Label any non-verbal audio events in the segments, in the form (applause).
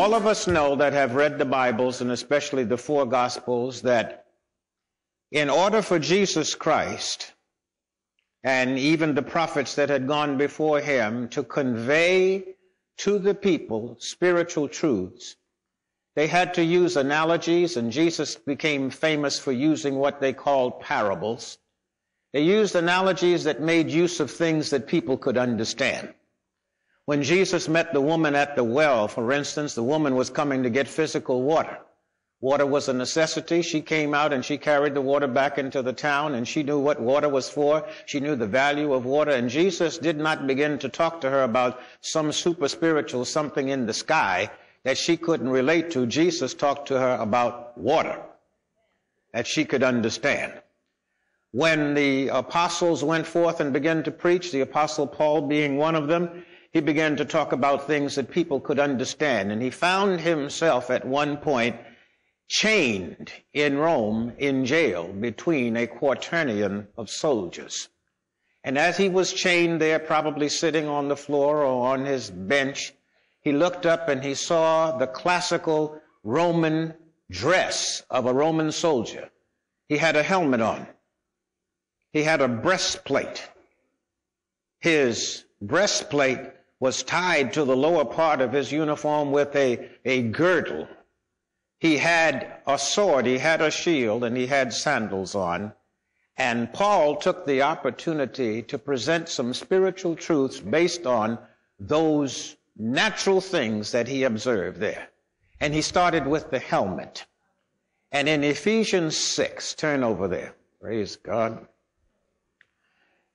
All of us know that have read the Bibles and especially the four Gospels that in order for Jesus Christ and even the prophets that had gone before him to convey to the people spiritual truths, they had to use analogies, and Jesus became famous for using what they called parables. They used analogies that made use of things that people could understand. When Jesus met the woman at the well, for instance, the woman was coming to get physical water. Water was a necessity. She came out and she carried the water back into the town and she knew what water was for. She knew the value of water and Jesus did not begin to talk to her about some super spiritual something in the sky that she couldn't relate to. Jesus talked to her about water that she could understand. When the apostles went forth and began to preach, the apostle Paul being one of them, he began to talk about things that people could understand. And he found himself at one point chained in Rome in jail between a quaternion of soldiers. And as he was chained there, probably sitting on the floor or on his bench, he looked up and he saw the classical Roman dress of a Roman soldier. He had a helmet on. He had a breastplate. His breastplate was tied to the lower part of his uniform with a, a girdle. He had a sword, he had a shield, and he had sandals on. And Paul took the opportunity to present some spiritual truths based on those natural things that he observed there. And he started with the helmet. And in Ephesians 6, turn over there. Praise God.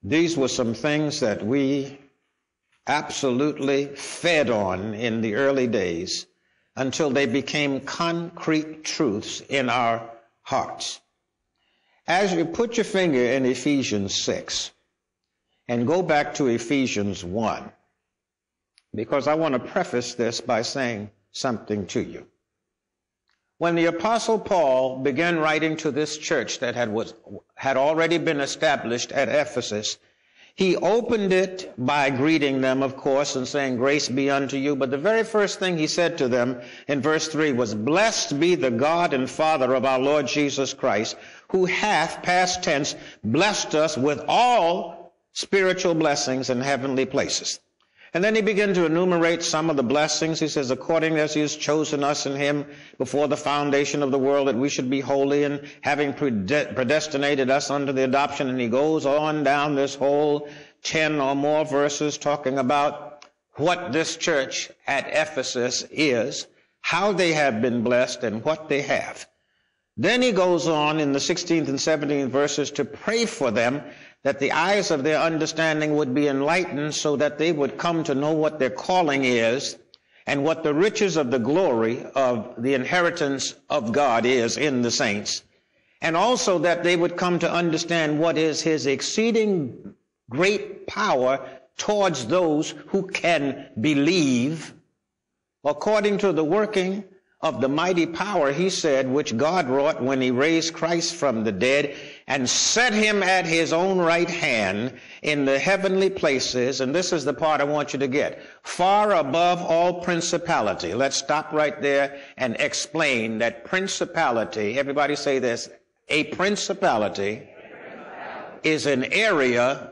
These were some things that we absolutely fed on in the early days until they became concrete truths in our hearts. As you put your finger in Ephesians 6 and go back to Ephesians 1, because I want to preface this by saying something to you. When the apostle Paul began writing to this church that had, was, had already been established at Ephesus, he opened it by greeting them, of course, and saying, grace be unto you. But the very first thing he said to them in verse three was, blessed be the God and Father of our Lord Jesus Christ, who hath, past tense, blessed us with all spiritual blessings in heavenly places. And then he began to enumerate some of the blessings. He says, according as he has chosen us in him before the foundation of the world, that we should be holy and having predestinated us unto the adoption. And he goes on down this whole 10 or more verses talking about what this church at Ephesus is, how they have been blessed, and what they have. Then he goes on in the 16th and 17th verses to pray for them that the eyes of their understanding would be enlightened so that they would come to know what their calling is and what the riches of the glory of the inheritance of God is in the saints. And also that they would come to understand what is his exceeding great power towards those who can believe according to the working of the mighty power, he said, which God wrought when he raised Christ from the dead and set him at his own right hand in the heavenly places. And this is the part I want you to get. Far above all principality. Let's stop right there and explain that principality, everybody say this, a principality, is an area,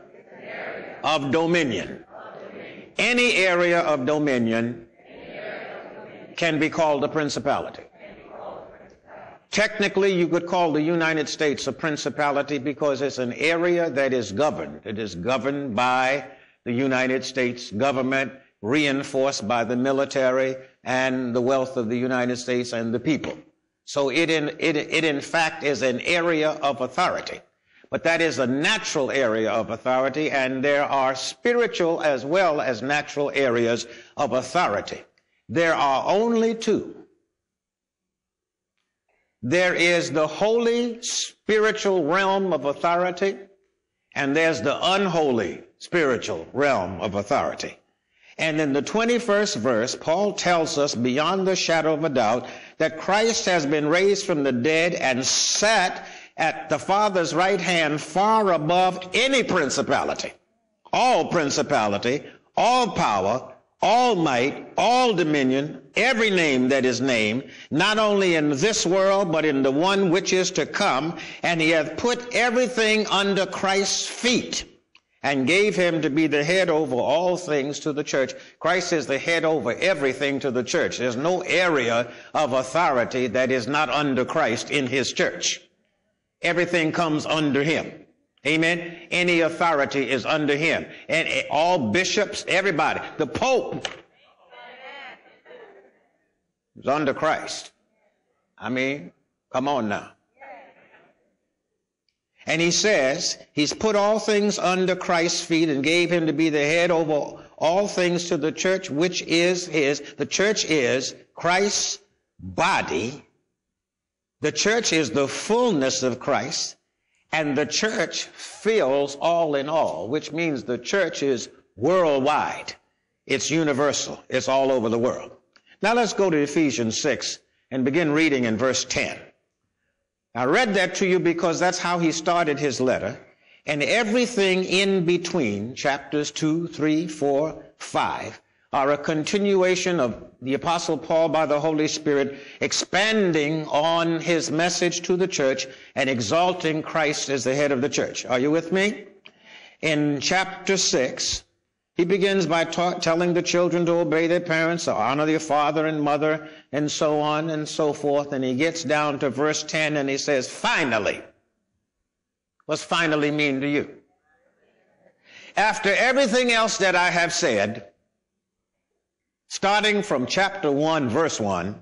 of dominion. Any area of dominion can be called a principality. Technically, you could call the United States a principality because it's an area that is governed. It is governed by the United States government, reinforced by the military and the wealth of the United States and the people. So it in, it, it in fact is an area of authority. But that is a natural area of authority, and there are spiritual as well as natural areas of authority. There are only two. There is the holy spiritual realm of authority, and there's the unholy spiritual realm of authority. And in the 21st verse, Paul tells us beyond the shadow of a doubt that Christ has been raised from the dead and sat at the Father's right hand far above any principality, all principality, all power, all might, all dominion, every name that is named, not only in this world, but in the one which is to come. And he hath put everything under Christ's feet and gave him to be the head over all things to the church. Christ is the head over everything to the church. There's no area of authority that is not under Christ in his church. Everything comes under him. Amen. Any authority is under him. And all bishops, everybody, the Pope is under Christ. I mean, come on now. And he says, he's put all things under Christ's feet and gave him to be the head over all things to the church, which is his. The church is Christ's body. The church is the fullness of Christ. And the church fills all in all, which means the church is worldwide. It's universal. It's all over the world. Now let's go to Ephesians 6 and begin reading in verse 10. I read that to you because that's how he started his letter. And everything in between, chapters 2, 3, 4, 5, are a continuation of the apostle Paul by the Holy Spirit expanding on his message to the church and exalting Christ as the head of the church. Are you with me? In chapter 6, he begins by ta- telling the children to obey their parents, to honor their father and mother, and so on and so forth. And he gets down to verse 10 and he says, finally. What's finally mean to you? After everything else that I have said, starting from chapter 1, verse 1.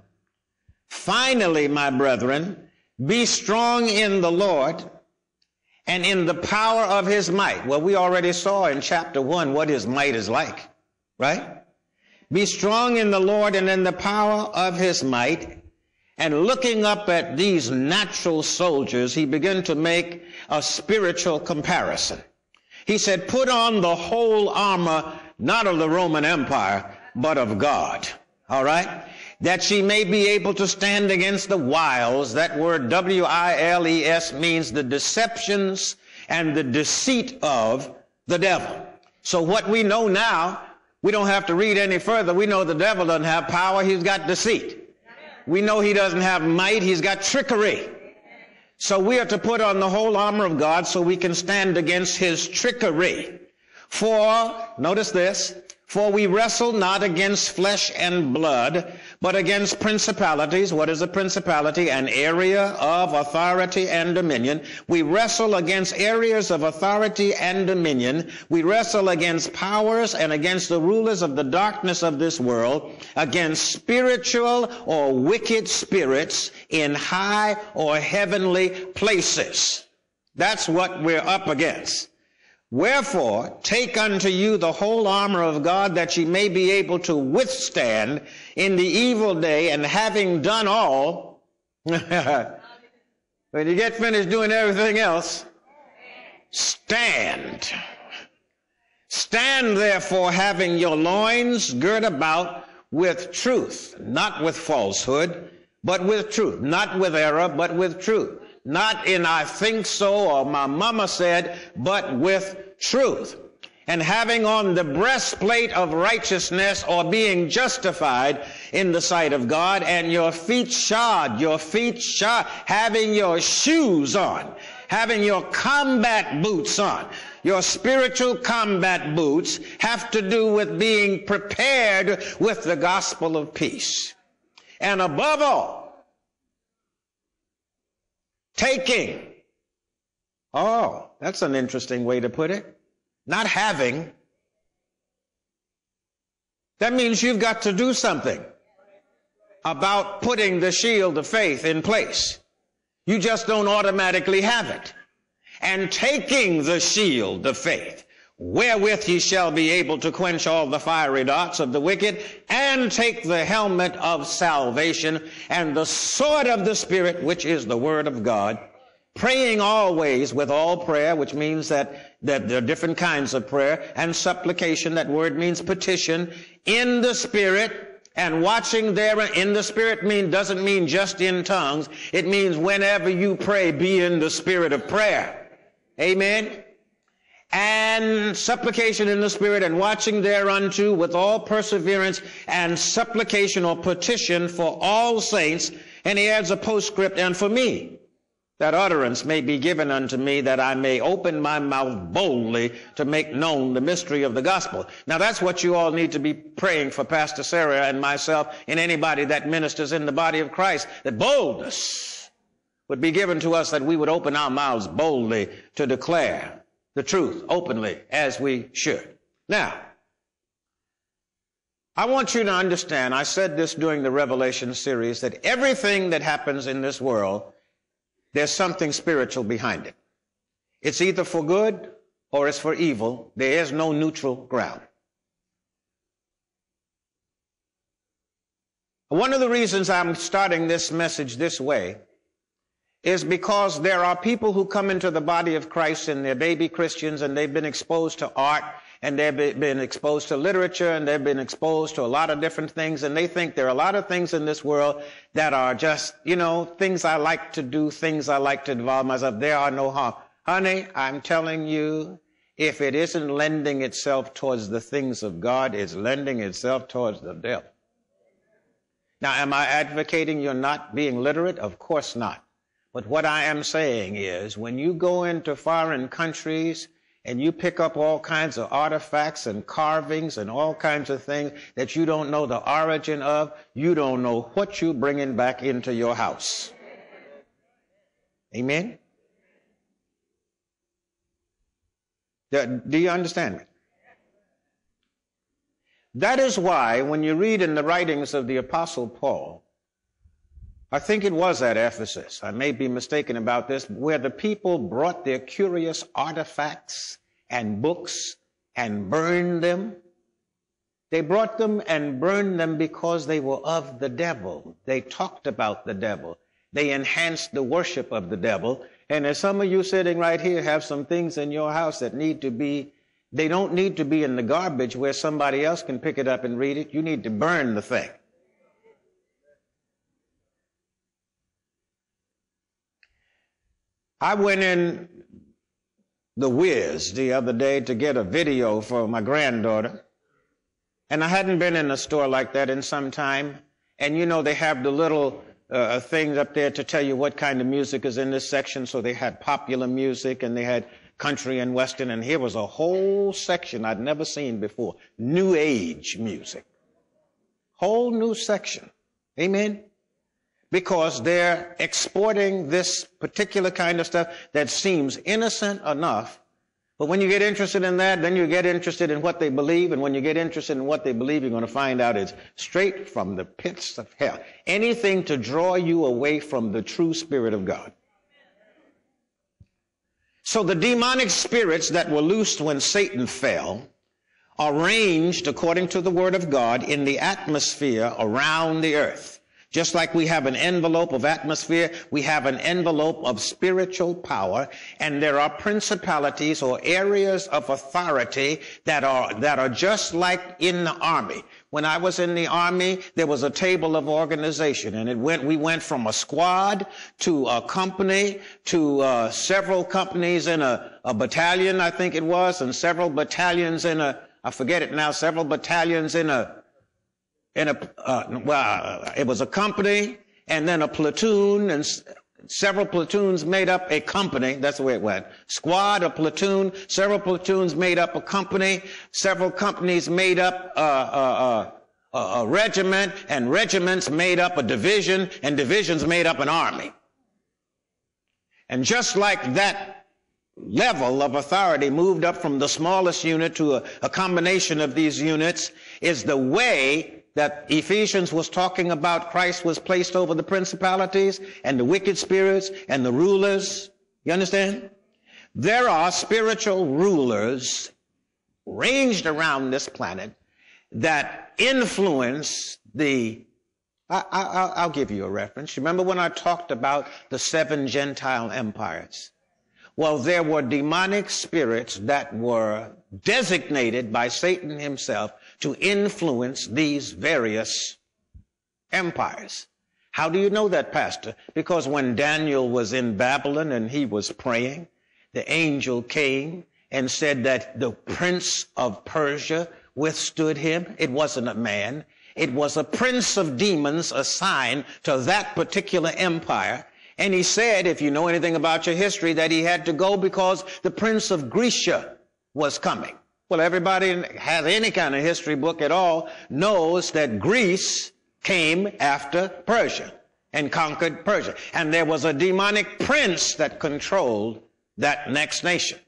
Finally, my brethren, be strong in the Lord and in the power of his might. Well, we already saw in chapter 1 what his might is like, right? Be strong in the Lord and in the power of his might. And looking up at these natural soldiers, he began to make a spiritual comparison. He said, put on the whole armor, not of the Roman Empire, but of God. All right? That she may be able to stand against the wiles. That word W-I-L-E-S means the deceptions and the deceit of the devil. So what we know now, we don't have to read any further. We know the devil doesn't have power. He's got deceit. We know he doesn't have might. He's got trickery. So we are to put on the whole armor of God so we can stand against his trickery. For, notice this, for we wrestle not against flesh and blood, but against principalities. What is a principality? An area of authority and dominion. We wrestle against areas of authority and dominion. We wrestle against powers and against the rulers of the darkness of this world, against spiritual or wicked spirits in high or heavenly places. That's what we're up against. Wherefore, take unto you the whole armor of God that ye may be able to withstand in the evil day, and having done all, (laughs) when you get finished doing everything else, stand. Stand therefore having your loins girt about with truth, not with falsehood, but with truth, not with error, but with truth not in I think so or my mama said, but with truth. And having on the breastplate of righteousness or being justified in the sight of God and your feet shod, your feet shod, having your shoes on, having your combat boots on. Your spiritual combat boots have to do with being prepared with the gospel of peace. And above all, Taking. Oh, that's an interesting way to put it. Not having. That means you've got to do something about putting the shield of faith in place. You just don't automatically have it. And taking the shield of faith wherewith ye shall be able to quench all the fiery darts of the wicked, and take the helmet of salvation and the sword of the Spirit, which is the word of God, praying always with all prayer, which means that, that there are different kinds of prayer, and supplication, that word means petition, in the Spirit, and watching there in the Spirit mean, doesn't mean just in tongues. It means whenever you pray, be in the spirit of prayer. Amen and supplication in the Spirit and watching thereunto with all perseverance and supplication or petition for all saints. And he adds a postscript, and for me, that utterance may be given unto me that I may open my mouth boldly to make known the mystery of the gospel. Now that's what you all need to be praying for Pastor Sarah and myself and anybody that ministers in the body of Christ, that boldness would be given to us that we would open our mouths boldly to declare the truth openly as we should. Now, I want you to understand, I said this during the Revelation series, that everything that happens in this world there's something spiritual behind it. It's either for good or it's for evil. There is no neutral ground. One of the reasons I'm starting this message this way is because there are people who come into the body of Christ and they're baby Christians and they've been exposed to art and they've been exposed to literature and they've been exposed to a lot of different things and they think there are a lot of things in this world that are just, you know, things I like to do, things I like to involve myself. There are no harm. Honey, I'm telling you, if it isn't lending itself towards the things of God, it's lending itself towards the devil. Now, am I advocating you're not being literate? Of course not. But what I am saying is when you go into foreign countries and you pick up all kinds of artifacts and carvings and all kinds of things that you don't know the origin of, you don't know what you're bringing back into your house. Amen? Do you understand me? That is why when you read in the writings of the apostle Paul, I think it was at Ephesus, I may be mistaken about this, where the people brought their curious artifacts and books and burned them. They brought them and burned them because they were of the devil. They talked about the devil. They enhanced the worship of the devil. And as some of you sitting right here have some things in your house that need to be, they don't need to be in the garbage where somebody else can pick it up and read it. You need to burn the thing. I went in the Wiz the other day to get a video for my granddaughter. And I hadn't been in a store like that in some time. And you know, they have the little uh, things up there to tell you what kind of music is in this section. So they had popular music and they had country and western. And here was a whole section I'd never seen before. New age music. Whole new section. Amen because they're exporting this particular kind of stuff that seems innocent enough. But when you get interested in that, then you get interested in what they believe. And when you get interested in what they believe, you're going to find out it's straight from the pits of hell. Anything to draw you away from the true Spirit of God. So the demonic spirits that were loosed when Satan fell are ranged according to the Word of God in the atmosphere around the earth. Just like we have an envelope of atmosphere, we have an envelope of spiritual power, and there are principalities or areas of authority that are, that are just like in the army. When I was in the army, there was a table of organization, and it went, we went from a squad to a company to uh, several companies in a, a battalion, I think it was, and several battalions in a, I forget it now, several battalions in a, in a, uh, well, it was a company and then a platoon and several platoons made up a company. That's the way it went. Squad, a platoon, several platoons made up a company, several companies made up uh, uh, uh, a regiment, and regiments made up a division, and divisions made up an army. And just like that level of authority moved up from the smallest unit to a, a combination of these units is the way that Ephesians was talking about Christ was placed over the principalities and the wicked spirits and the rulers. You understand? There are spiritual rulers ranged around this planet that influence the I, will give you a reference. Remember when I talked about the seven Gentile empires? Well, there were demonic spirits that were designated by Satan himself to influence these various empires. How do you know that, Pastor? Because when Daniel was in Babylon and he was praying, the angel came and said that the prince of Persia withstood him. It wasn't a man. It was a prince of demons assigned to that particular empire. And he said, if you know anything about your history, that he had to go because the prince of Grecia was coming. Well, everybody has any kind of history book at all knows that Greece came after Persia and conquered Persia. And there was a demonic prince that controlled that next nation.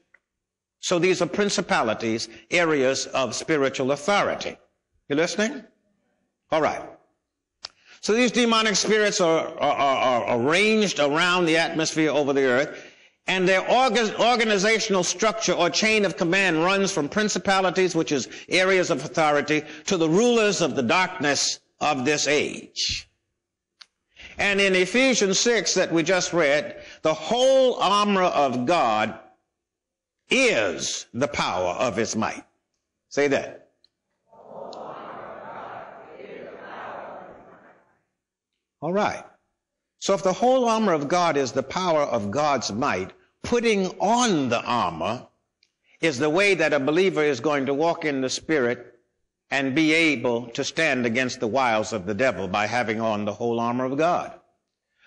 So these are principalities, areas of spiritual authority. You listening? All right. So these demonic spirits are, are, are, arranged around the atmosphere over the earth, and their organ, organizational structure or chain of command runs from principalities, which is areas of authority, to the rulers of the darkness of this age. And in Ephesians 6 that we just read, the whole armor of God is the power of his might. Say that. All right. So if the whole armor of God is the power of God's might, putting on the armor is the way that a believer is going to walk in the Spirit and be able to stand against the wiles of the devil by having on the whole armor of God.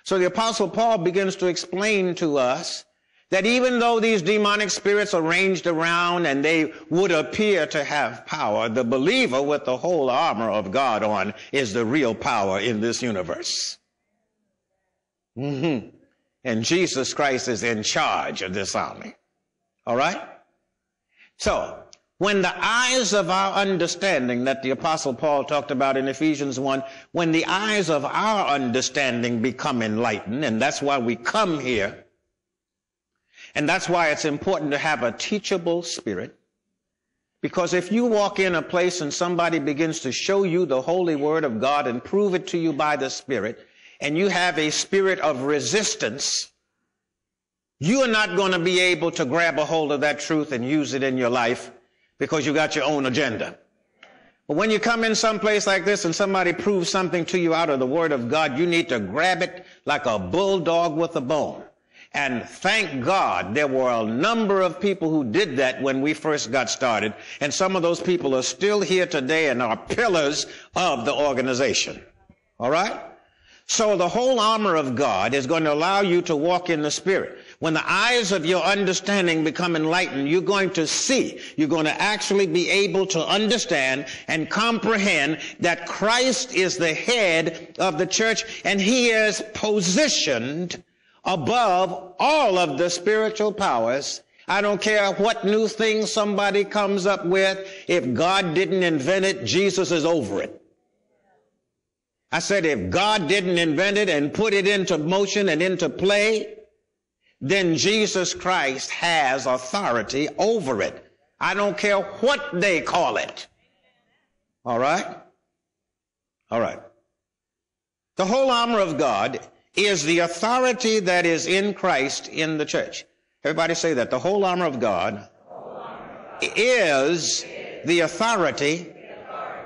So the apostle Paul begins to explain to us that even though these demonic spirits are ranged around and they would appear to have power, the believer with the whole armor of God on is the real power in this universe. Mm-hmm. And Jesus Christ is in charge of this army. All right? So, when the eyes of our understanding that the apostle Paul talked about in Ephesians 1, when the eyes of our understanding become enlightened, and that's why we come here, and that's why it's important to have a teachable spirit. Because if you walk in a place and somebody begins to show you the holy word of God and prove it to you by the spirit, and you have a spirit of resistance, you are not going to be able to grab a hold of that truth and use it in your life because you got your own agenda. But when you come in some place like this and somebody proves something to you out of the Word of God, you need to grab it like a bulldog with a bone. And thank God there were a number of people who did that when we first got started. And some of those people are still here today and are pillars of the organization. All right? So the whole armor of God is going to allow you to walk in the Spirit. When the eyes of your understanding become enlightened, you're going to see, you're going to actually be able to understand and comprehend that Christ is the head of the church and he is positioned above all of the spiritual powers. I don't care what new thing somebody comes up with. If God didn't invent it, Jesus is over it. I said, if God didn't invent it and put it into motion and into play, then Jesus Christ has authority over it. I don't care what they call it. All right? All right. The whole armor of God is the authority that is in Christ in the church. Everybody say that. The whole armor of God is the authority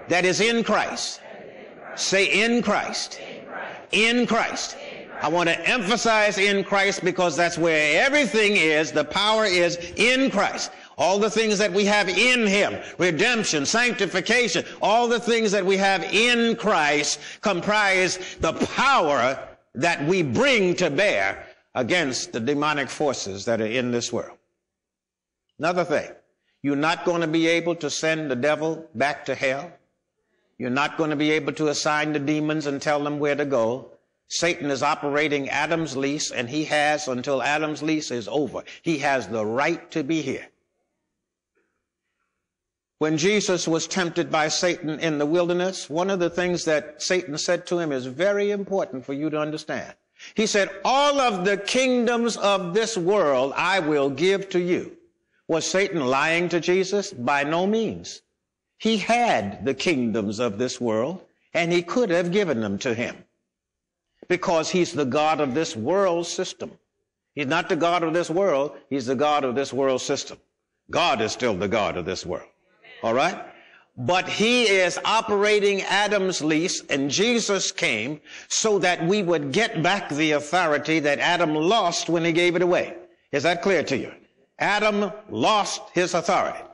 that is in Christ. Say in Christ. In Christ. I want to emphasize in Christ because that's where everything is. The power is in Christ. All the things that we have in Him, redemption, sanctification, all the things that we have in Christ comprise the power that we bring to bear against the demonic forces that are in this world. Another thing, you're not going to be able to send the devil back to hell. You're not going to be able to assign the demons and tell them where to go. Satan is operating Adam's lease, and he has until Adam's lease is over. He has the right to be here. When Jesus was tempted by Satan in the wilderness, one of the things that Satan said to him is very important for you to understand. He said, all of the kingdoms of this world I will give to you. Was Satan lying to Jesus? By no means. He had the kingdoms of this world and he could have given them to him because he's the God of this world system. He's not the God of this world. He's the God of this world system. God is still the God of this world. All right? But he is operating Adam's lease and Jesus came so that we would get back the authority that Adam lost when he gave it away. Is that clear to you? Adam lost his authority.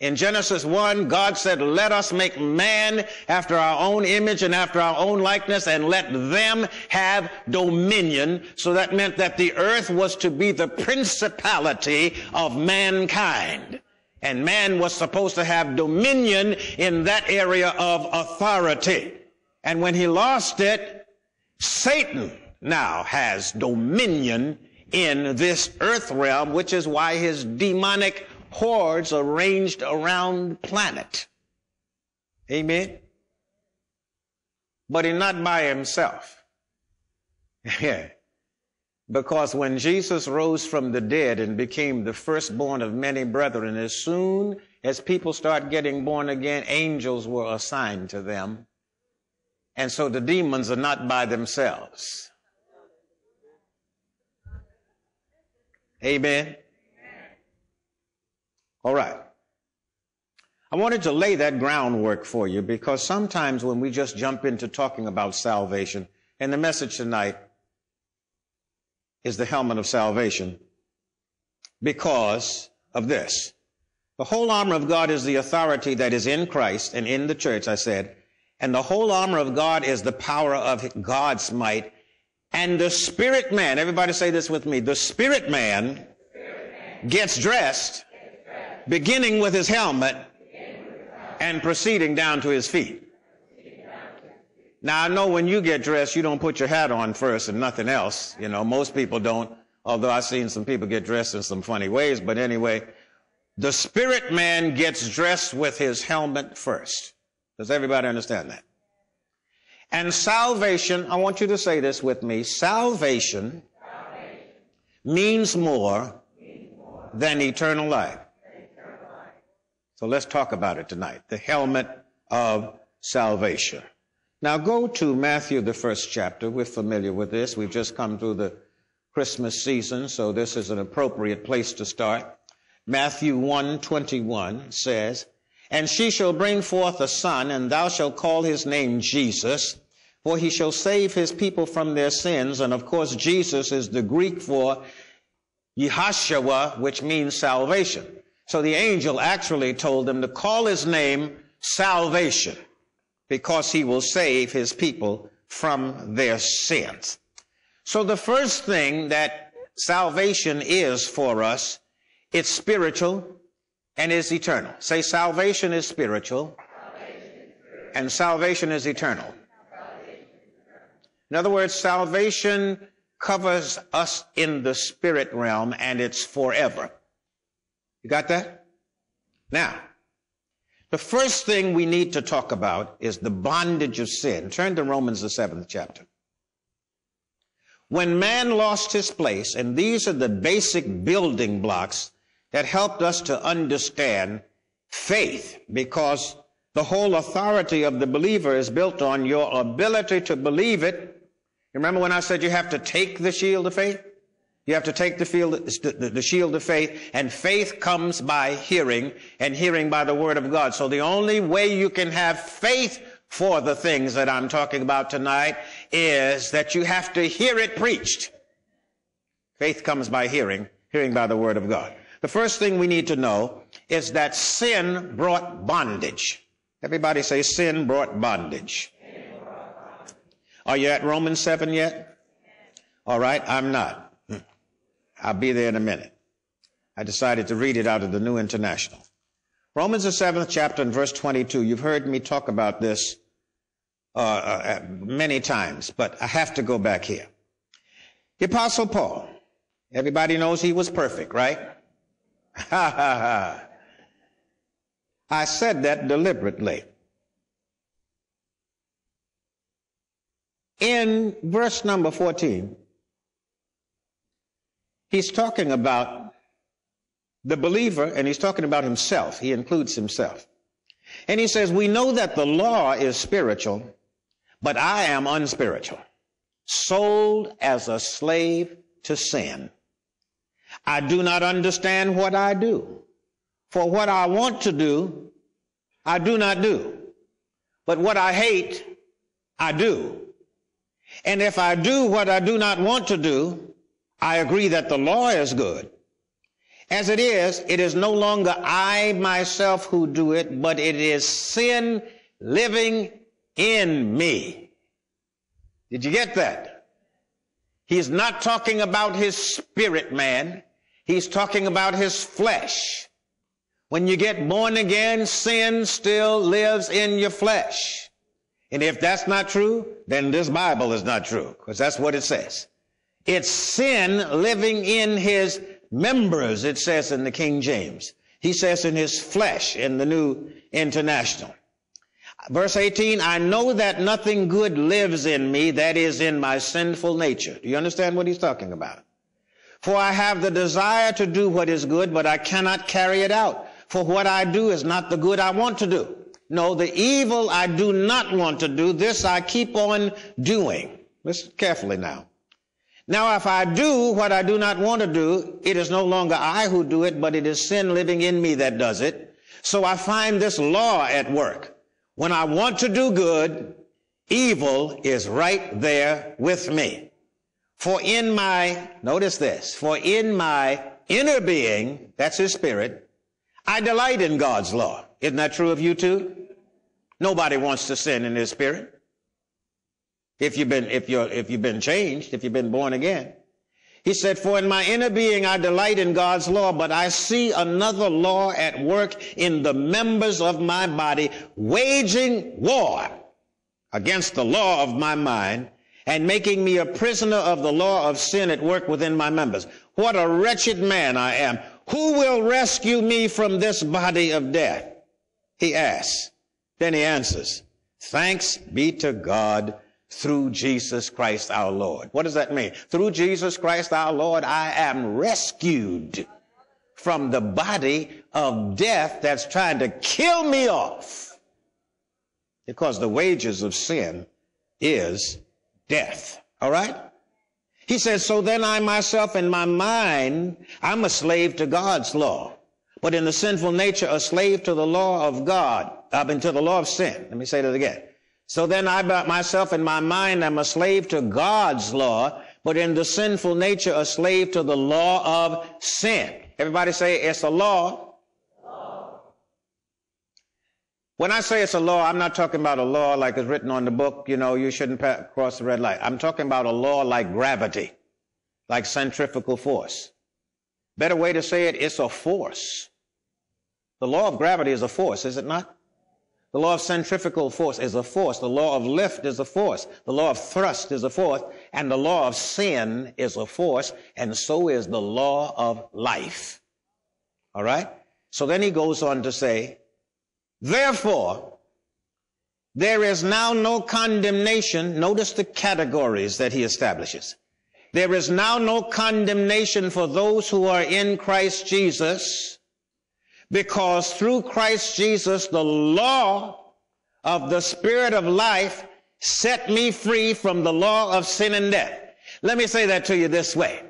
In Genesis 1, God said, let us make man after our own image and after our own likeness and let them have dominion. So that meant that the earth was to be the principality of mankind. And man was supposed to have dominion in that area of authority. And when he lost it, Satan now has dominion in this earth realm, which is why his demonic hordes arranged around the planet. Amen. But he's not by himself. Yeah. (laughs) Because when Jesus rose from the dead and became the firstborn of many brethren, as soon as people start getting born again, angels were assigned to them. And so the demons are not by themselves. Amen. All right. I wanted to lay that groundwork for you because sometimes when we just jump into talking about salvation, and the message tonight is the helmet of salvation because of this. The whole armor of God is the authority that is in Christ and in the church, I said. And the whole armor of God is the power of God's might. And the spirit man, everybody say this with me, the spirit man, gets dressed beginning with his helmet and proceeding down to his feet. Now I know when you get dressed, you don't put your hat on first and nothing else. You know, most people don't, although I've seen some people get dressed in some funny ways, but anyway, the spirit man gets dressed with his helmet first. Does everybody understand that? And salvation, I want you to say this with me, salvation, salvation. Means, more means more than eternal life. So let's talk about it tonight. The helmet of salvation. Now go to Matthew, the first chapter. We're familiar with this. We've just come through the Christmas season, so this is an appropriate place to start. Matthew 1 21 says, And she shall bring forth a son, and thou shalt call his name Jesus, for he shall save his people from their sins. And of course, Jesus is the Greek for Yahshua, which means salvation. So the angel actually told them to call his name salvation because he will save his people from their sins. So the first thing that salvation is for us, it's spiritual and is eternal. Say salvation is spiritual, salvation is spiritual. and salvation is eternal. In other words, salvation covers us in the spirit realm and it's forever. You got that? Now, the first thing we need to talk about is the bondage of sin. Turn to Romans, the seventh chapter. When man lost his place, and these are the basic building blocks that helped us to understand faith, because the whole authority of the believer is built on your ability to believe it. Remember when I said you have to take the shield of faith? You have to take the, field, the shield of faith, and faith comes by hearing, and hearing by the word of God. So the only way you can have faith for the things that I'm talking about tonight is that you have to hear it preached. Faith comes by hearing, hearing by the word of God. The first thing we need to know is that sin brought bondage. Everybody say sin brought bondage. Are you at Romans 7 yet? All right, I'm not. I'll be there in a minute. I decided to read it out of the New International. Romans, the seventh chapter and verse 22. You've heard me talk about this uh, uh, many times, but I have to go back here. The Apostle Paul. Everybody knows he was perfect, right? Ha ha ha. I said that deliberately. In verse number 14, He's talking about the believer and he's talking about himself. He includes himself. And he says, we know that the law is spiritual, but I am unspiritual, sold as a slave to sin. I do not understand what I do. For what I want to do, I do not do. But what I hate, I do. And if I do what I do not want to do, I agree that the law is good. As it is, it is no longer I myself who do it, but it is sin living in me. Did you get that? He's not talking about his spirit man. He's talking about his flesh. When you get born again, sin still lives in your flesh. And if that's not true, then this Bible is not true, because that's what it says. It's sin living in his members, it says in the King James. He says in his flesh in the New International. Verse 18, I know that nothing good lives in me, that is in my sinful nature. Do you understand what he's talking about? For I have the desire to do what is good, but I cannot carry it out. For what I do is not the good I want to do. No, the evil I do not want to do, this I keep on doing. Listen carefully now. Now, if I do what I do not want to do, it is no longer I who do it, but it is sin living in me that does it. So I find this law at work. When I want to do good, evil is right there with me. For in my, notice this, for in my inner being, that's his spirit, I delight in God's law. Isn't that true of you too? Nobody wants to sin in his spirit. If you've been, if you're, if you've been changed, if you've been born again. He said, for in my inner being I delight in God's law, but I see another law at work in the members of my body, waging war against the law of my mind and making me a prisoner of the law of sin at work within my members. What a wretched man I am. Who will rescue me from this body of death? He asks. Then he answers, thanks be to God through Jesus Christ our Lord. What does that mean? Through Jesus Christ our Lord, I am rescued from the body of death that's trying to kill me off. Because the wages of sin is death. All right? He says, so then I myself in my mind, I'm a slave to God's law. But in the sinful nature, a slave to the law of God, uh, I up into the law of sin. Let me say that again. So then I myself in my mind I'm a slave to God's law, but in the sinful nature a slave to the law of sin. Everybody say it's a law. law. When I say it's a law, I'm not talking about a law like it's written on the book, you know, you shouldn't cross the red light. I'm talking about a law like gravity, like centrifugal force. Better way to say it, it's a force. The law of gravity is a force, is it not? The law of centrifugal force is a force. The law of lift is a force. The law of thrust is a force. And the law of sin is a force. And so is the law of life. All right? So then he goes on to say, therefore, there is now no condemnation. Notice the categories that he establishes. There is now no condemnation for those who are in Christ Jesus because through Christ Jesus, the law of the Spirit of life set me free from the law of sin and death. Let me say that to you this way.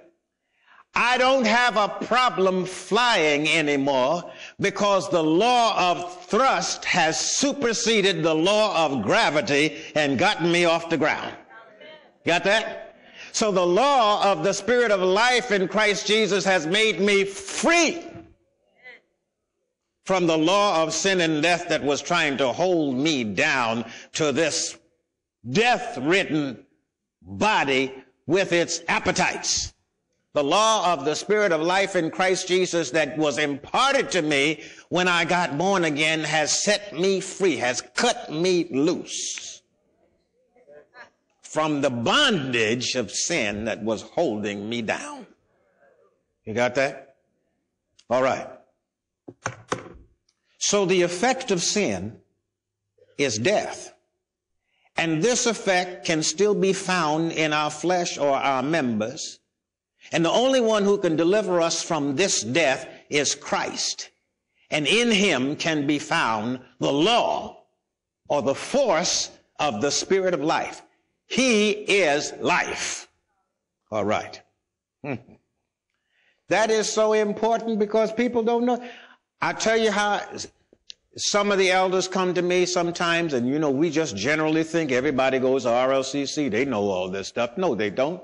I don't have a problem flying anymore because the law of thrust has superseded the law of gravity and gotten me off the ground. Got that? So the law of the spirit of life in Christ Jesus has made me free from the law of sin and death that was trying to hold me down to this death ridden body with its appetites. The law of the spirit of life in Christ Jesus that was imparted to me when I got born again has set me free, has cut me loose from the bondage of sin that was holding me down. You got that? All right. So the effect of sin is death. And this effect can still be found in our flesh or our members. And the only one who can deliver us from this death is Christ. And in him can be found the law or the force of the spirit of life. He is life. All right. Hmm. That is so important because people don't know. I tell you how some of the elders come to me sometimes, and you know, we just generally think everybody goes to RLCC. They know all this stuff. No, they don't.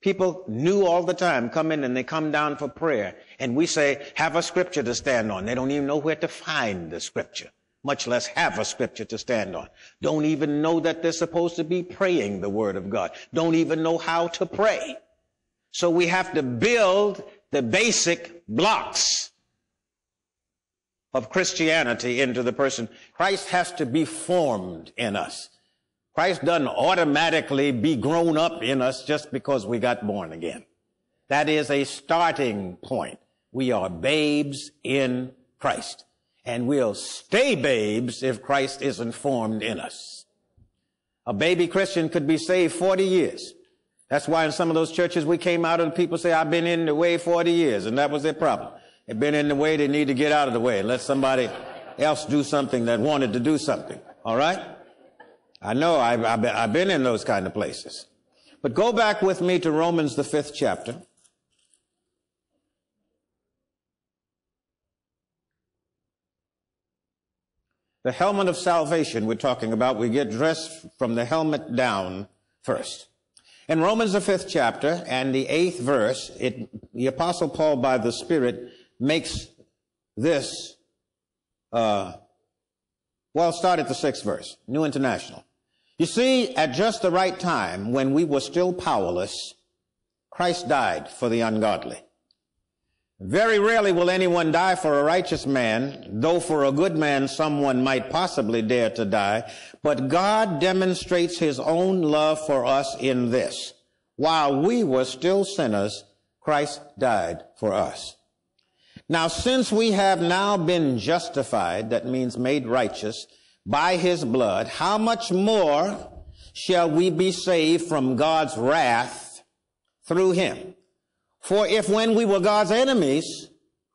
People new all the time, come in and they come down for prayer. And we say, have a scripture to stand on. They don't even know where to find the scripture, much less have a scripture to stand on. Don't even know that they're supposed to be praying the word of God. Don't even know how to pray. So we have to build the basic blocks of Christianity into the person. Christ has to be formed in us. Christ doesn't automatically be grown up in us just because we got born again. That is a starting point. We are babes in Christ. And we'll stay babes if Christ isn't formed in us. A baby Christian could be saved 40 years. That's why in some of those churches we came out and people say, I've been in the way 40 years, and that was their problem. They've been in the way, they need to get out of the way let somebody else do something that wanted to do something. All right? I know I've, I've been in those kind of places. But go back with me to Romans, the fifth chapter. The helmet of salvation we're talking about, we get dressed from the helmet down first. In Romans, the fifth chapter and the eighth verse, it, the apostle Paul by the Spirit makes this, uh, well, start at the sixth verse, New International. You see, at just the right time, when we were still powerless, Christ died for the ungodly. Very rarely will anyone die for a righteous man, though for a good man someone might possibly dare to die. But God demonstrates his own love for us in this. While we were still sinners, Christ died for us. Now, since we have now been justified, that means made righteous, by his blood, how much more shall we be saved from God's wrath through him? For if when we were God's enemies,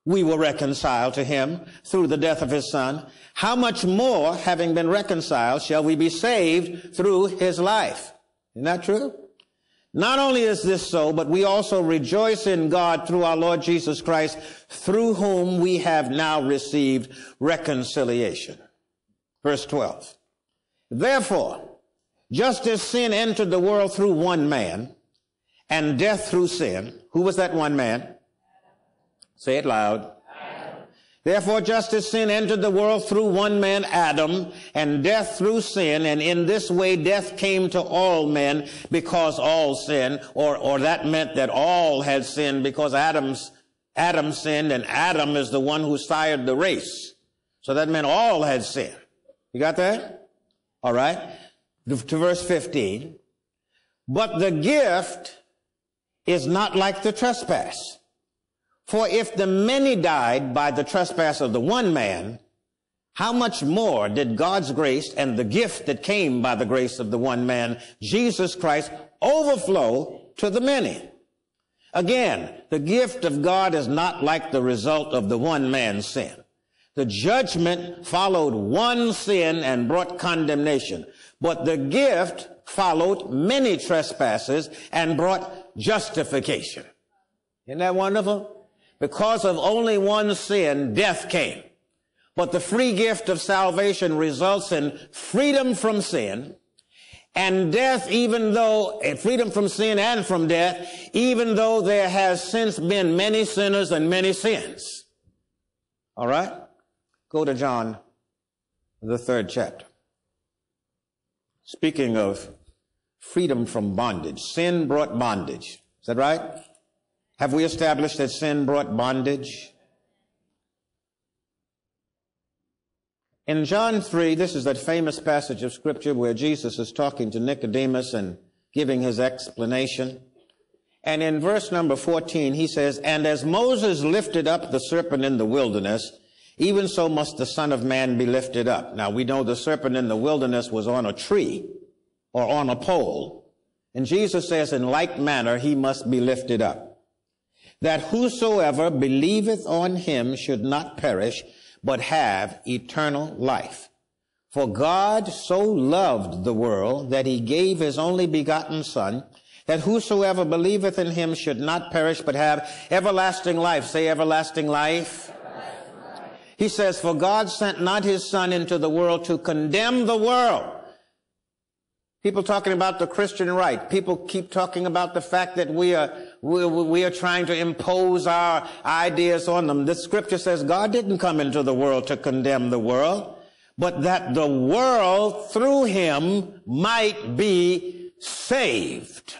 we were reconciled to him through the death of his son, how much more, having been reconciled, shall we be saved through his life? Isn't that true? Not only is this so, but we also rejoice in God through our Lord Jesus Christ, through whom we have now received reconciliation. Verse 12. Therefore, just as sin entered the world through one man, and death through sin, who was that one man? Say it loud. Therefore, just as sin entered the world through one man, Adam, and death through sin, and in this way death came to all men because all sin, or, or that meant that all had sinned because Adam's, Adam sinned, and Adam is the one who sired the race. So that meant all had sinned. You got that? All right. To verse 15. But the gift is not like the trespass. For if the many died by the trespass of the one man, how much more did God's grace and the gift that came by the grace of the one man, Jesus Christ, overflow to the many? Again, the gift of God is not like the result of the one man's sin. The judgment followed one sin and brought condemnation, but the gift followed many trespasses and brought justification. Isn't that wonderful? Because of only one sin, death came. But the free gift of salvation results in freedom from sin and death, even though eh, freedom from sin and from death, even though there has since been many sinners and many sins. All right? Go to John, the third chapter. Speaking of freedom from bondage, sin brought bondage. Is that right? Have we established that sin brought bondage? In John 3, this is that famous passage of scripture where Jesus is talking to Nicodemus and giving his explanation. And in verse number 14, he says, And as Moses lifted up the serpent in the wilderness, even so must the Son of Man be lifted up. Now we know the serpent in the wilderness was on a tree or on a pole. And Jesus says in like manner he must be lifted up. That whosoever believeth on him should not perish, but have eternal life. For God so loved the world that he gave his only begotten son, that whosoever believeth in him should not perish, but have everlasting life. Say everlasting life. He says, For God sent not his son into the world to condemn the world. People talking about the Christian right. People keep talking about the fact that we are, we, we, are trying to impose our ideas on them. The scripture says God didn't come into the world to condemn the world, but that the world through him might be saved.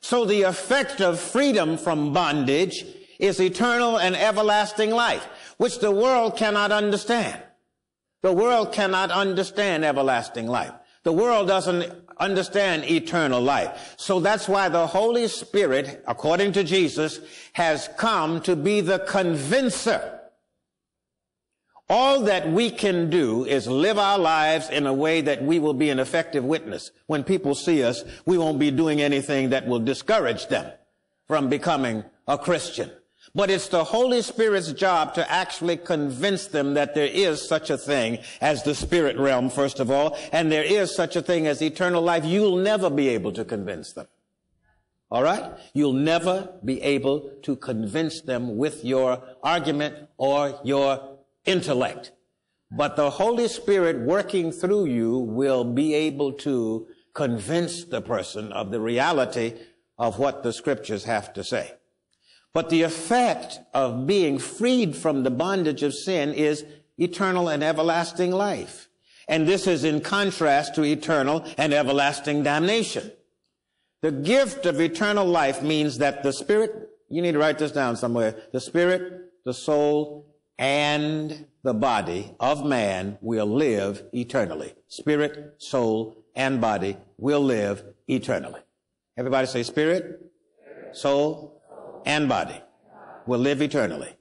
So the effect of freedom from bondage is eternal and everlasting life, which the world cannot understand. The world cannot understand everlasting life. The world doesn't understand eternal life. So that's why the Holy Spirit, according to Jesus, has come to be the convincer. All that we can do is live our lives in a way that we will be an effective witness. When people see us, we won't be doing anything that will discourage them from becoming a Christian. But it's the Holy Spirit's job to actually convince them that there is such a thing as the spirit realm, first of all, and there is such a thing as eternal life. You'll never be able to convince them. All right? You'll never be able to convince them with your argument or your intellect. But the Holy Spirit working through you will be able to convince the person of the reality of what the scriptures have to say. But the effect of being freed from the bondage of sin is eternal and everlasting life. And this is in contrast to eternal and everlasting damnation. The gift of eternal life means that the spirit, you need to write this down somewhere, the spirit, the soul, and the body of man will live eternally. Spirit, soul, and body will live eternally. Everybody say spirit, soul, and body will live eternally.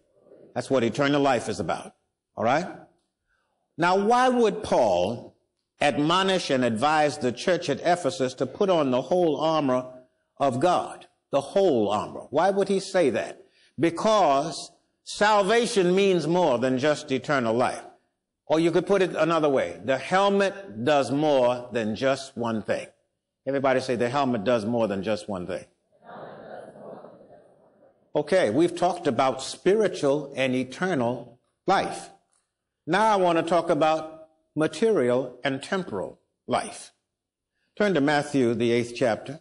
That's what eternal life is about. All right? Now, why would Paul admonish and advise the church at Ephesus to put on the whole armor of God? The whole armor. Why would he say that? Because salvation means more than just eternal life. Or you could put it another way. The helmet does more than just one thing. Everybody say the helmet does more than just one thing. Okay, we've talked about spiritual and eternal life. Now I want to talk about material and temporal life. Turn to Matthew, the eighth chapter.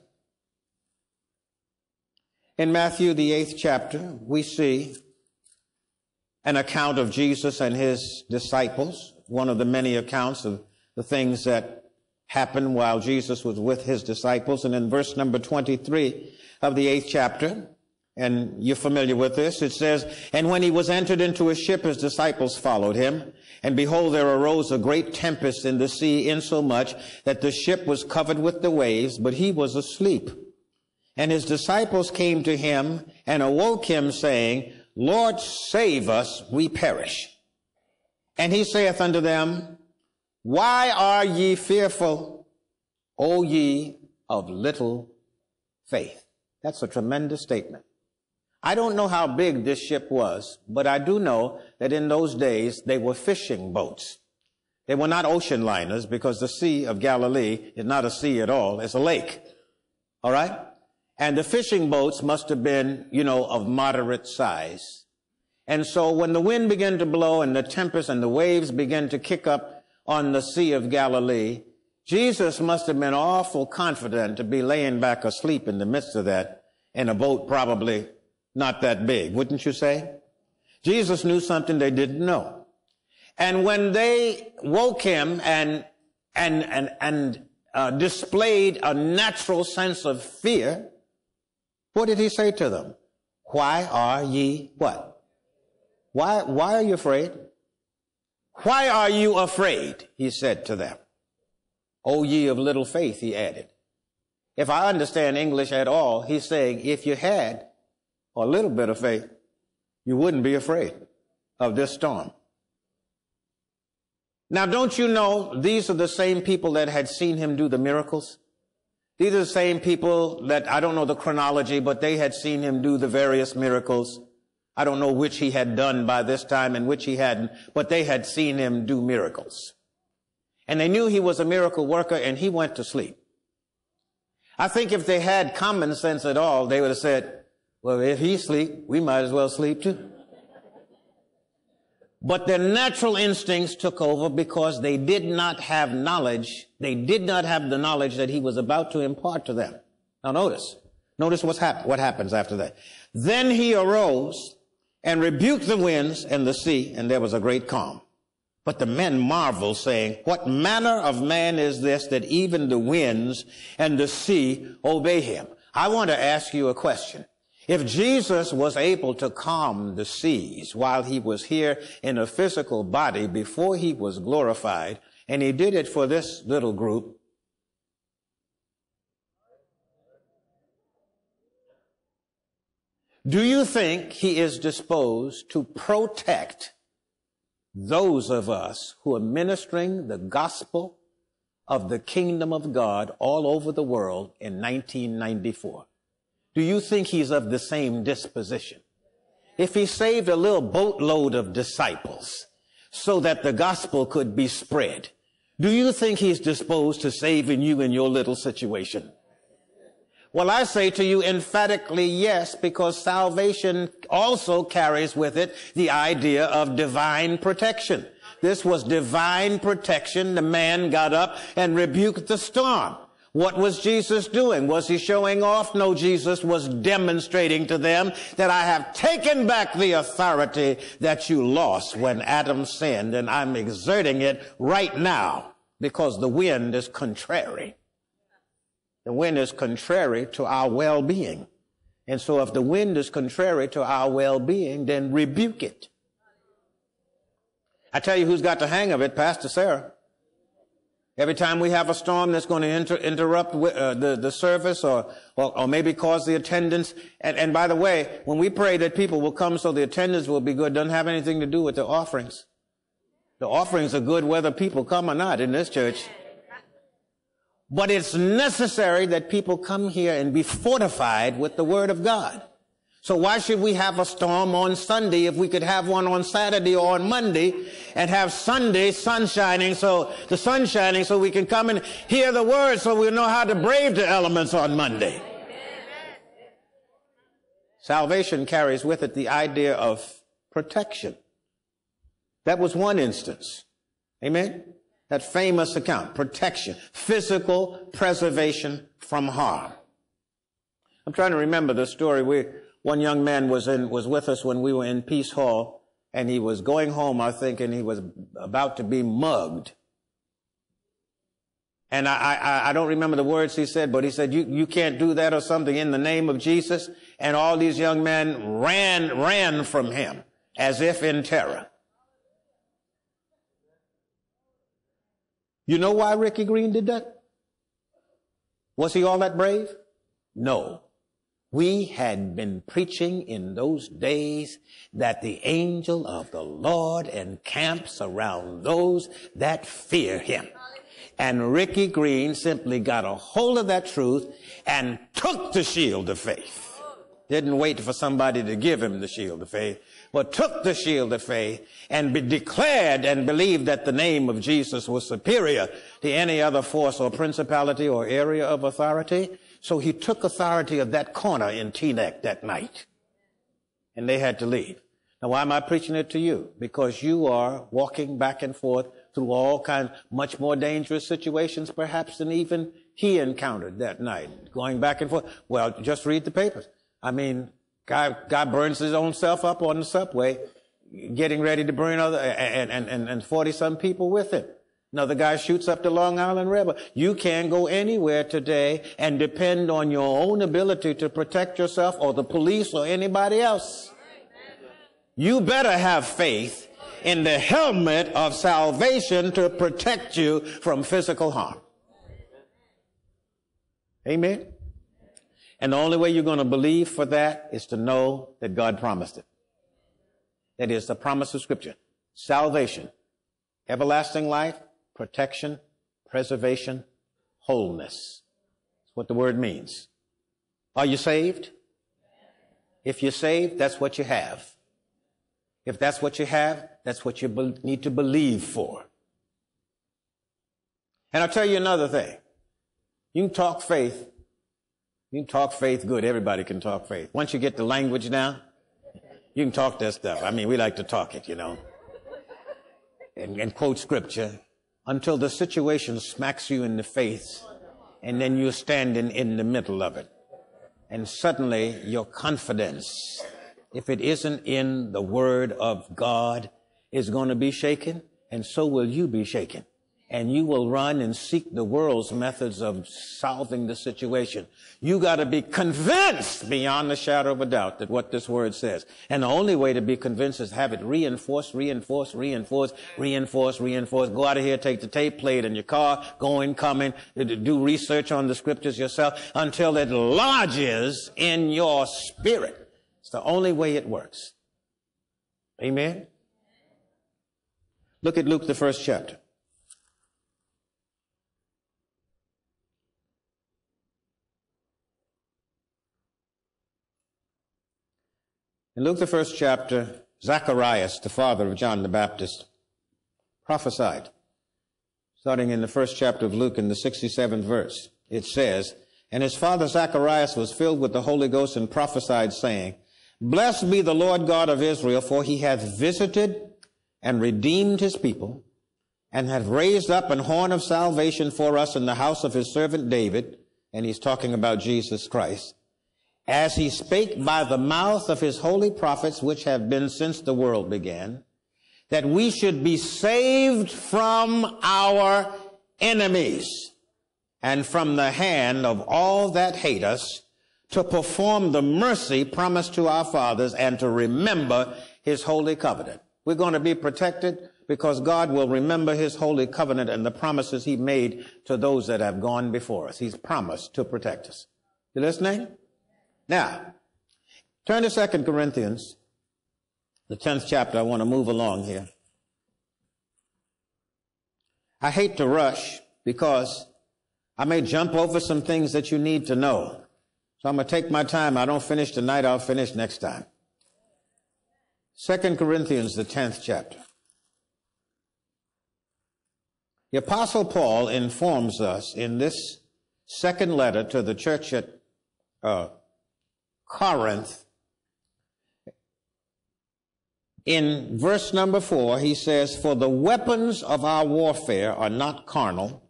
In Matthew, the eighth chapter, we see an account of Jesus and his disciples, one of the many accounts of the things that happened while Jesus was with his disciples. And in verse number 23 of the eighth chapter, and you're familiar with this. It says, And when he was entered into a ship, his disciples followed him. And behold, there arose a great tempest in the sea, insomuch that the ship was covered with the waves, but he was asleep. And his disciples came to him and awoke him, saying, Lord, save us, we perish. And he saith unto them, Why are ye fearful, O ye of little faith? That's a tremendous statement. I don't know how big this ship was, but I do know that in those days they were fishing boats. They were not ocean liners because the Sea of Galilee is not a sea at all. It's a lake. All right? And the fishing boats must have been, you know, of moderate size. And so when the wind began to blow and the tempest and the waves began to kick up on the Sea of Galilee, Jesus must have been awful confident to be laying back asleep in the midst of that in a boat probably not that big, wouldn't you say? Jesus knew something they didn't know. And when they woke him and, and, and, and uh, displayed a natural sense of fear, what did he say to them? Why are ye what? Why, why are you afraid? Why are you afraid? He said to them. O ye of little faith, he added. If I understand English at all, he's saying, if you had a little bit of faith, you wouldn't be afraid of this storm. Now, don't you know these are the same people that had seen him do the miracles? These are the same people that, I don't know the chronology, but they had seen him do the various miracles. I don't know which he had done by this time and which he hadn't, but they had seen him do miracles. And they knew he was a miracle worker and he went to sleep. I think if they had common sense at all, they would have said, well, if he sleep, we might as well sleep too. But their natural instincts took over because they did not have knowledge They did not have the knowledge that he was about to impart to them. Now notice, notice what's hap- what happens after that. Then he arose and rebuked the winds and the sea, and there was a great calm. But the men marveled, saying, What manner of man is this that even the winds and the sea obey him? I want to ask you a question. If Jesus was able to calm the seas while he was here in a physical body before he was glorified, and he did it for this little group, do you think he is disposed to protect those of us who are ministering the gospel of the kingdom of God all over the world in 1994? Do you think he's of the same disposition? If he saved a little boatload of disciples so that the gospel could be spread, do you think he's disposed to saving you in your little situation? Well, I say to you emphatically yes, because salvation also carries with it the idea of divine protection. This was divine protection. The man got up and rebuked the storm. What was Jesus doing? Was he showing off? No, Jesus was demonstrating to them that I have taken back the authority that you lost when Adam sinned, and I'm exerting it right now because the wind is contrary. The wind is contrary to our well-being. And so if the wind is contrary to our well-being, then rebuke it. I tell you who's got the hang of it, Pastor Sarah. Every time we have a storm that's going to inter- interrupt uh, the, the service or, or, or, maybe cause the attendance. And, and by the way, when we pray that people will come so the attendance will be good, doesn't have anything to do with the offerings. The offerings are good whether people come or not in this church. But it's necessary that people come here and be fortified with the Word of God. So why should we have a storm on Sunday if we could have one on Saturday or on Monday and have Sunday sun shining so the sun shining so we can come and hear the word so we know how to brave the elements on Monday. Salvation carries with it the idea of protection. That was one instance. Amen. That famous account, protection, physical preservation from harm. I'm trying to remember the story. We, one young man was in, was with us when we were in Peace Hall and he was going home, I think, and he was about to be mugged. And I, I, I don't remember the words he said, but he said, you, you can't do that or something in the name of Jesus. And all these young men ran, ran from him as if in terror. You know why Ricky Green did that? Was he all that brave? No. We had been preaching in those days that the angel of the Lord encamps around those that fear him. And Ricky Green simply got a hold of that truth and took the shield of faith. Didn't wait for somebody to give him the shield of faith, but took the shield of faith and declared and believed that the name of Jesus was superior to any other force or principality or area of authority. So he took authority of that corner in Teaneck that night. And they had to leave. Now, why am I preaching it to you? Because you are walking back and forth through all kinds, much more dangerous situations, perhaps, than even he encountered that night. Going back and forth. Well, just read the papers. I mean, guy, guy burns his own self up on the subway, getting ready to burn other, and, and, and, and 40 some people with him. Another guy shoots up the Long Island Railroad. You can't go anywhere today and depend on your own ability to protect yourself or the police or anybody else. You better have faith in the helmet of salvation to protect you from physical harm. Amen. And the only way you're going to believe for that is to know that God promised it. That is the promise of scripture. Salvation, everlasting life, protection, preservation, wholeness. That's what the word means. Are you saved? If you're saved, that's what you have. If that's what you have, that's what you be- need to believe for. And I'll tell you another thing. You can talk faith. You can talk faith good. Everybody can talk faith. Once you get the language down, you can talk that stuff. I mean, we like to talk it, you know, and, and quote scripture until the situation smacks you in the face and then you're standing in the middle of it. And suddenly your confidence, if it isn't in the word of God, is going to be shaken and so will you be shaken and you will run and seek the world's methods of solving the situation. You got to be convinced beyond the shadow of a doubt that what this word says. And the only way to be convinced is have it reinforced, reinforced, reinforced, reinforced, reinforced. Go out of here, take the tape, play it in your car, going, coming, do research on the scriptures yourself until it lodges in your spirit. It's the only way it works. Amen. Look at Luke, the first chapter. In Luke, the first chapter, Zacharias, the father of John the Baptist, prophesied. Starting in the first chapter of Luke in the 67th verse, it says, And his father Zacharias was filled with the Holy Ghost and prophesied, saying, Blessed be the Lord God of Israel, for he hath visited and redeemed his people, and hath raised up an horn of salvation for us in the house of his servant David, and he's talking about Jesus Christ, as he spake by the mouth of his holy prophets, which have been since the world began, that we should be saved from our enemies and from the hand of all that hate us to perform the mercy promised to our fathers and to remember his holy covenant. We're going to be protected because God will remember his holy covenant and the promises he made to those that have gone before us. He's promised to protect us. You listening? Now, turn to Second Corinthians, the 10th chapter. I want to move along here. I hate to rush because I may jump over some things that you need to know. So I'm going to take my time. I don't finish tonight. I'll finish next time. Second Corinthians, the 10th chapter. The apostle Paul informs us in this second letter to the church at uh, Corinth, in verse number four, he says, For the weapons of our warfare are not carnal,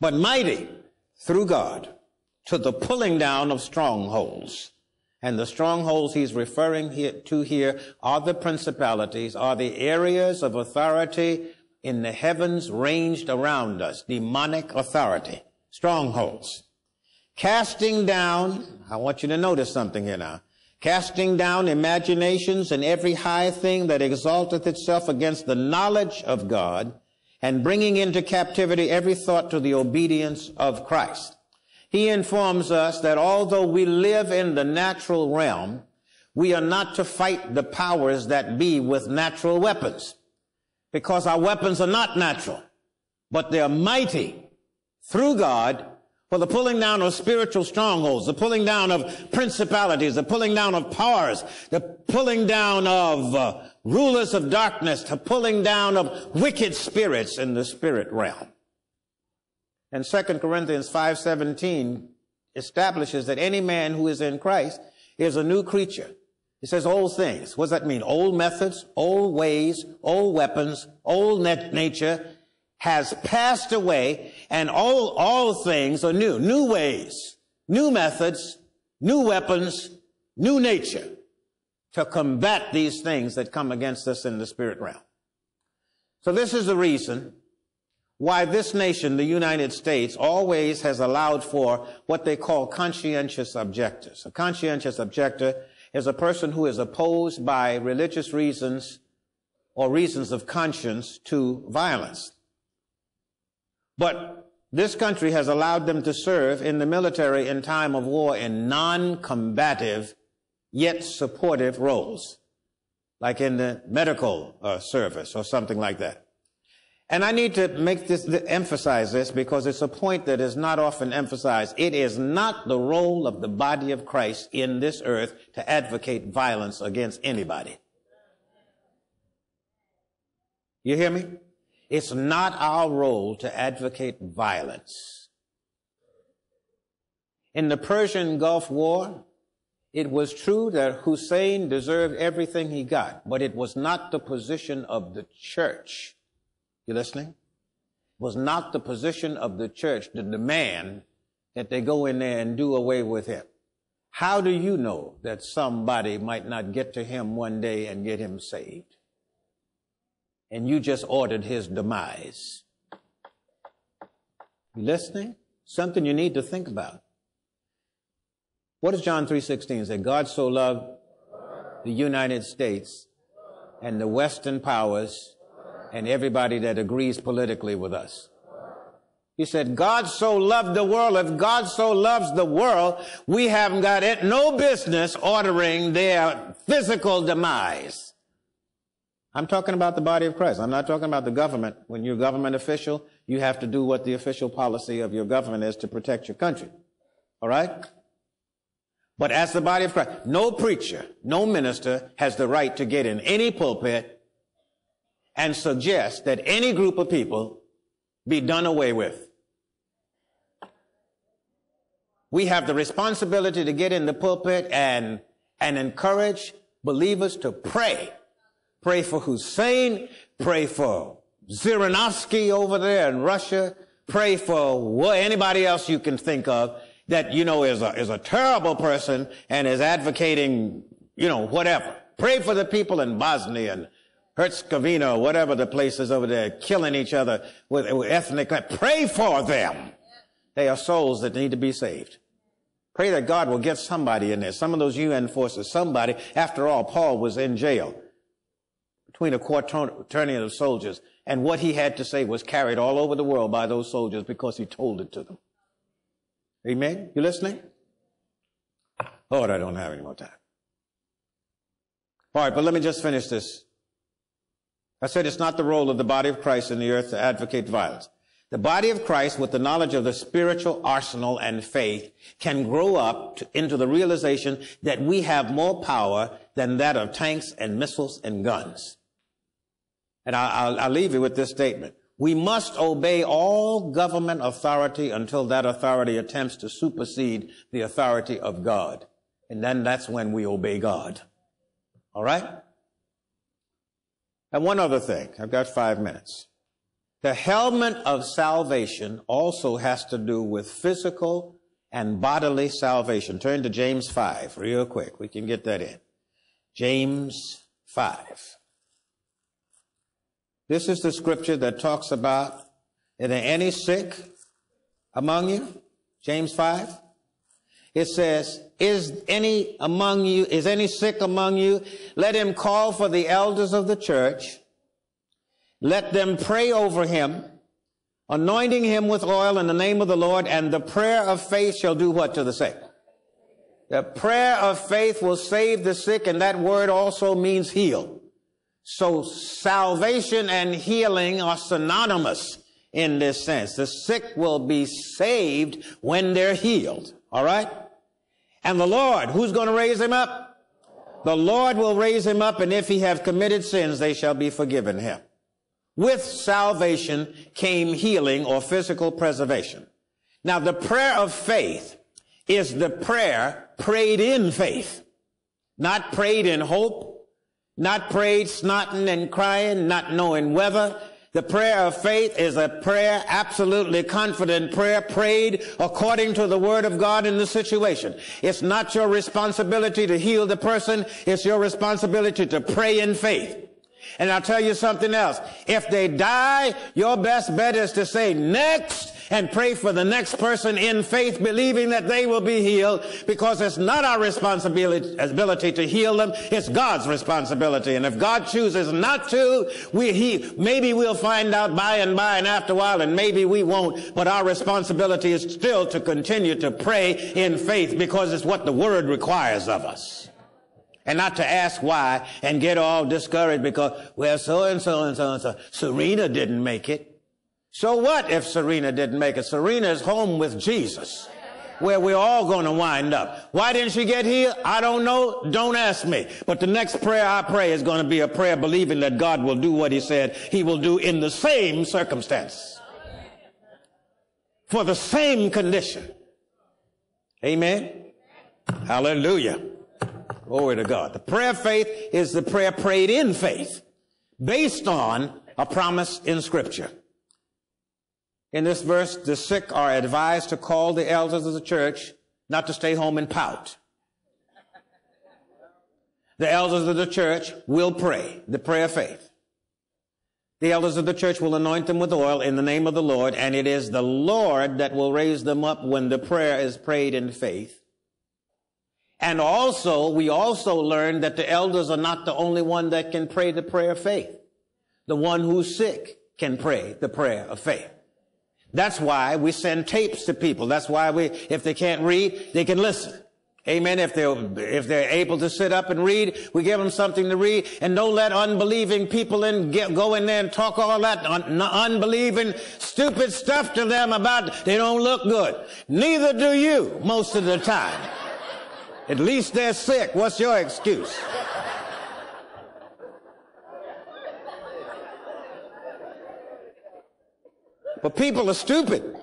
but mighty through God to the pulling down of strongholds. And the strongholds he's referring here, to here are the principalities, are the areas of authority in the heavens ranged around us, demonic authority, strongholds. Casting down, I want you to notice something here now. Casting down imaginations and every high thing that exalteth itself against the knowledge of God, and bringing into captivity every thought to the obedience of Christ. He informs us that although we live in the natural realm, we are not to fight the powers that be with natural weapons because our weapons are not natural, but they're mighty through God for the pulling down of spiritual strongholds, the pulling down of principalities, the pulling down of powers, the pulling down of uh, rulers of darkness, the pulling down of wicked spirits in the spirit realm. And 2 Corinthians 5:17 establishes that any man who is in Christ is a new creature. He says old things. What does that mean? Old methods, old ways, old weapons, old nature has passed away and all, all things are new, new ways, new methods, new weapons, new nature to combat these things that come against us in the spirit realm. So this is the reason why this nation, the United States, always has allowed for what they call conscientious objectors. A conscientious objector is a person who is opposed by religious reasons or reasons of conscience to violence. But this country has allowed them to serve in the military in time of war in non-combative yet supportive roles, like in the medical uh, service or something like that. And I need to make this, emphasize this because it's a point that is not often emphasized. It is not the role of the body of Christ in this earth to advocate violence against anybody. You hear me? It's not our role to advocate violence. In the Persian Gulf War, it was true that Hussein deserved everything he got, but it was not the position of the church You listening? It was not the position of the church to demand that they go in there and do away with him. How do you know that somebody might not get to him one day and get him saved? And you just ordered his demise. You listening? Something you need to think about. What does John 3.16 say? God so loved the United States and the Western powers and everybody that agrees politically with us. He said, God so loved the world. If God so loves the world, we haven't got it, no business ordering their physical demise. I'm talking about the body of Christ. I'm not talking about the government. When you're a government official, you have to do what the official policy of your government is to protect your country. All right? But as the body of Christ, no preacher, no minister has the right to get in any pulpit and suggest that any group of people be done away with. We have the responsibility to get in the pulpit and, and encourage believers to pray. Pray for Hussein, pray for Zhirinovsky over there in Russia, pray for anybody else you can think of that, you know, is a, is a terrible person and is advocating, you know, whatever. Pray for the people in Bosnia and Herzegovina or whatever the place is over there, killing each other with, with ethnic. Pray for them. They are souls that need to be saved. Pray that God will get somebody in there. Some of those UN forces, somebody. After all, Paul was in jail between a quaternion of soldiers, and what he had to say was carried all over the world by those soldiers because he told it to them. Amen? You listening? Lord, I don't have any more time. All right, but let me just finish this. I said it's not the role of the body of Christ in the earth to advocate violence. The body of Christ, with the knowledge of the spiritual arsenal and faith, can grow up to, into the realization that we have more power than that of tanks and missiles and guns. And I'll, I'll leave you with this statement. We must obey all government authority until that authority attempts to supersede the authority of God. And then that's when we obey God. All right? And one other thing. I've got five minutes. The helmet of salvation also has to do with physical and bodily salvation. Turn to James 5 real quick. We can get that in. James 5. This is the scripture that talks about, are there any sick among you? James 5. It says, is any among you, is any sick among you? Let him call for the elders of the church. Let them pray over him, anointing him with oil in the name of the Lord, and the prayer of faith shall do what to the sick? The prayer of faith will save the sick, and that word also means heal. So salvation and healing are synonymous in this sense. The sick will be saved when they're healed. All right? And the Lord, who's going to raise him up? The Lord will raise him up, and if he have committed sins, they shall be forgiven him. With salvation came healing or physical preservation. Now, the prayer of faith is the prayer prayed in faith, not prayed in hope, not prayed snotting and crying, not knowing whether. The prayer of faith is a prayer, absolutely confident prayer prayed according to the word of God in the situation. It's not your responsibility to heal the person. It's your responsibility to pray in faith. And I'll tell you something else. If they die, your best bet is to say next and pray for the next person in faith, believing that they will be healed because it's not our responsibility to heal them. It's God's responsibility. And if God chooses not to, we, he, maybe we'll find out by and by and after a while and maybe we won't. But our responsibility is still to continue to pray in faith because it's what the word requires of us and not to ask why and get all discouraged because, well, so and so and so and so. Serena didn't make it. So what if Serena didn't make it? Serena is home with Jesus, where we're all going to wind up. Why didn't she get here? I don't know. Don't ask me. But the next prayer I pray is going to be a prayer believing that God will do what he said he will do in the same circumstance. For the same condition. Amen. Hallelujah. Glory to God. The prayer of faith is the prayer prayed in faith based on a promise in scripture. In this verse, the sick are advised to call the elders of the church, not to stay home and pout. The elders of the church will pray, the prayer of faith. The elders of the church will anoint them with oil in the name of the Lord, and it is the Lord that will raise them up when the prayer is prayed in faith. And also, we also learn that the elders are not the only one that can pray the prayer of faith. The one who's sick can pray the prayer of faith. That's why we send tapes to people. That's why we, if they can't read, they can listen. Amen. If they're, if they're able to sit up and read, we give them something to read and don't let unbelieving people in, get, go in there and talk all that un, unbelieving, stupid stuff to them about they don't look good. Neither do you most of the time. At least they're sick. What's your excuse? But people are stupid.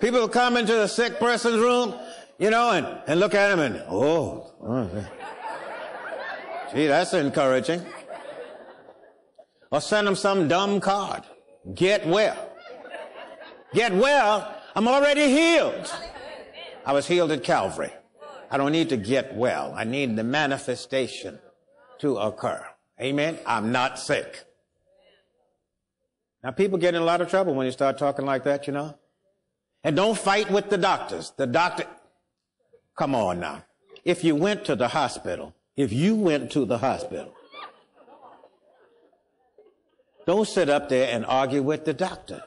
People come into the sick person's room you know, and, and look at him and, oh, oh gee, that's encouraging. Or send him some dumb card. Get well. Get well. I'm already healed. I was healed at Calvary. I don't need to get well. I need the manifestation to occur. Amen. I'm not sick. Now people get in a lot of trouble when you start talking like that, you know. And don't fight with the doctors. The doctor, Come on now. If you went to the hospital, if you went to the hospital, don't sit up there and argue with the doctor.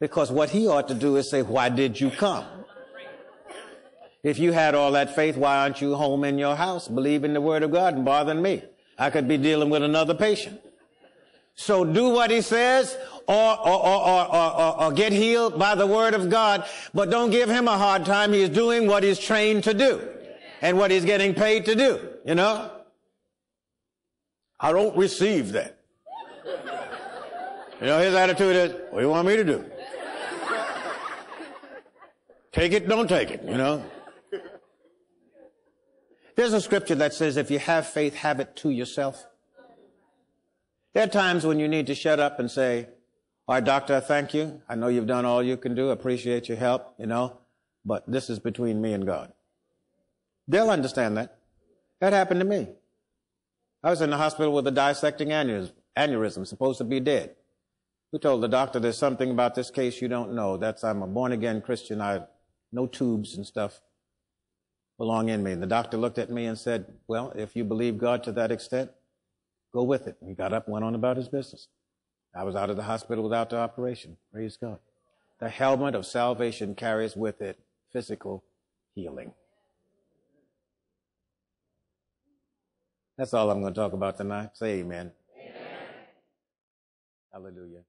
Because what he ought to do is say, why did you come? If you had all that faith, why aren't you home in your house believing the word of God and bothering me? I could be dealing with another patient. So do what he says or, or, or, or, get healed by the word of God, but don't give him a hard time. He's doing what he's trained to do and what he's getting paid to do, you know? I don't receive that. You know, his attitude is, what do you want me to do? Take it, don't take it, you know? There's a scripture that says, if you have faith, have it to yourself. There are times when you need to shut up and say, all right, doctor, thank you. I know you've done all you can do. Appreciate your help, you know, but this is between me and God. They'll understand that. That happened to me. I was in the hospital with a dissecting aneurysm, aneurysm supposed to be dead. We told the doctor there's something about this case you don't know. That's I'm a born again Christian. I no tubes and stuff belong in me. And the doctor looked at me and said, Well, if you believe God to that extent, Go with it. And He got up, and went on about his business. I was out of the hospital without the operation. Praise God. The helmet of salvation carries with it physical healing. That's all I'm going to talk about tonight. Say amen. amen. Hallelujah.